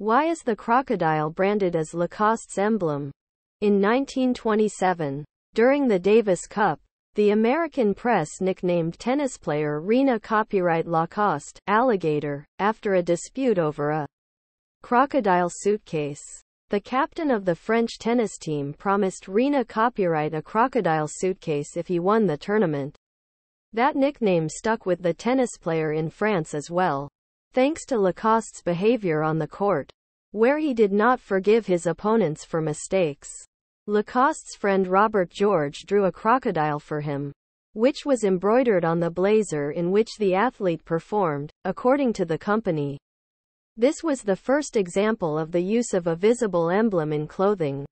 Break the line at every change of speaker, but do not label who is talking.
Why is the crocodile branded as Lacoste's emblem? In 1927, during the Davis Cup, the American press nicknamed tennis player René copyright Lacoste, alligator, after a dispute over a crocodile suitcase. The captain of the French tennis team promised René copyright a crocodile suitcase if he won the tournament. That nickname stuck with the tennis player in France as well, thanks to Lacoste's behavior on the court, where he did not forgive his opponents for mistakes. Lacoste's friend Robert George drew a crocodile for him, which was embroidered on the blazer in which the athlete performed, according to the company. This was the first example of the use of a visible emblem in clothing.